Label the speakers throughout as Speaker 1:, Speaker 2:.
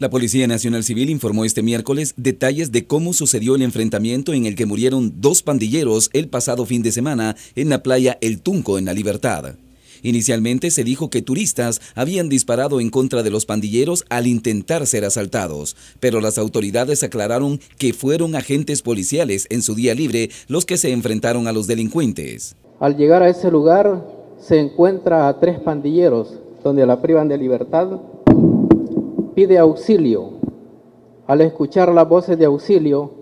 Speaker 1: La Policía Nacional Civil informó este miércoles detalles de cómo sucedió el enfrentamiento en el que murieron dos pandilleros el pasado fin de semana en la playa El Tunco en La Libertad. Inicialmente se dijo que turistas habían disparado en contra de los pandilleros al intentar ser asaltados, pero las autoridades aclararon que fueron agentes policiales en su día libre los que se enfrentaron a los delincuentes.
Speaker 2: Al llegar a ese lugar se encuentra a tres pandilleros donde la privan de libertad pide auxilio. Al escuchar las voces de auxilio,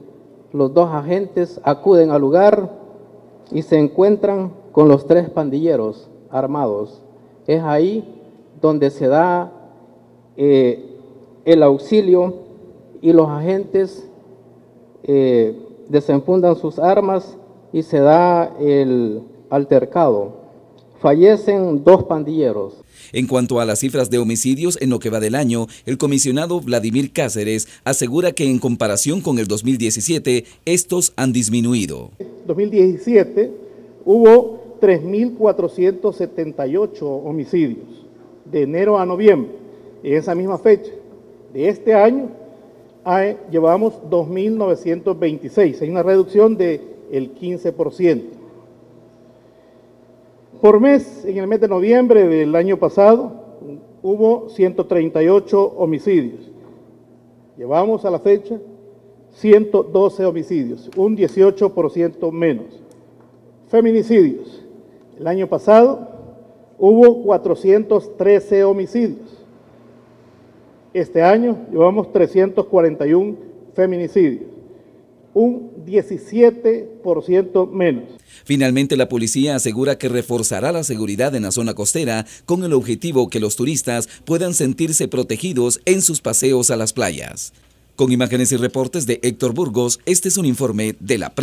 Speaker 2: los dos agentes acuden al lugar y se encuentran con los tres pandilleros armados. Es ahí donde se da eh, el auxilio y los agentes eh, desenfundan sus armas y se da el altercado fallecen dos pandilleros.
Speaker 1: En cuanto a las cifras de homicidios en lo que va del año, el comisionado Vladimir Cáceres asegura que en comparación con el 2017, estos han disminuido.
Speaker 3: En 2017 hubo 3.478 homicidios de enero a noviembre. En esa misma fecha de este año llevamos 2.926. Hay una reducción del el 15%. Por mes, en el mes de noviembre del año pasado, hubo 138 homicidios. Llevamos a la fecha 112 homicidios, un 18% menos. Feminicidios. El año pasado hubo 413 homicidios. Este año llevamos 341 feminicidios un 17% menos.
Speaker 1: Finalmente, la policía asegura que reforzará la seguridad en la zona costera con el objetivo que los turistas puedan sentirse protegidos en sus paseos a las playas. Con imágenes y reportes de Héctor Burgos, este es un informe de la.